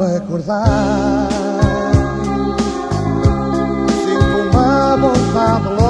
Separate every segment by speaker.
Speaker 1: levar. Sinto uma vontade louca,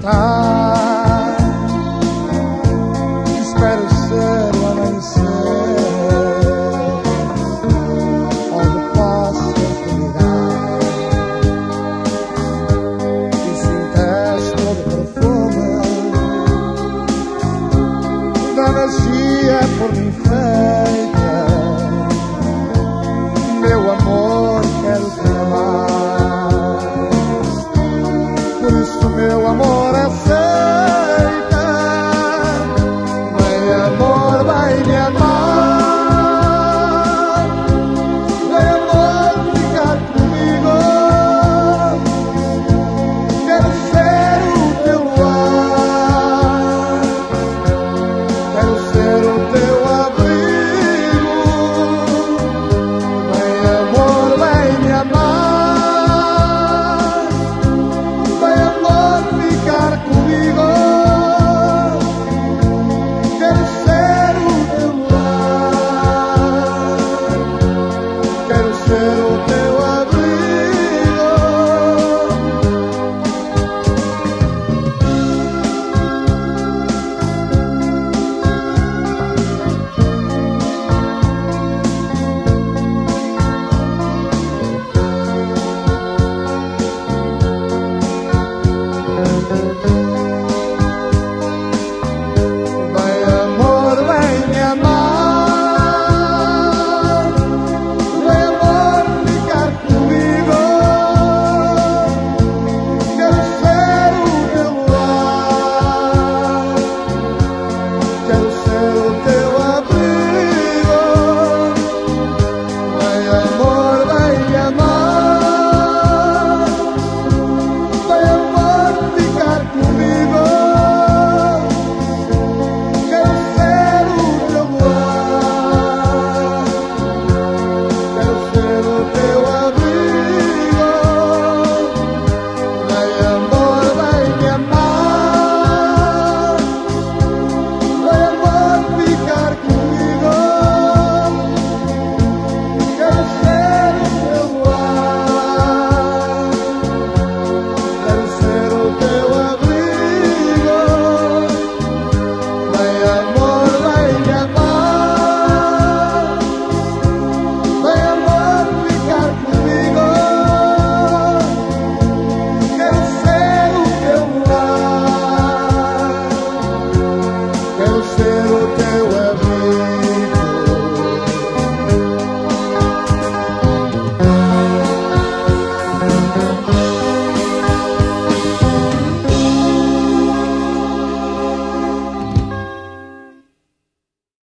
Speaker 1: cantar. Espero ser o amanhecer. Quando passo a e sintes todo perfume da magia por mim feita.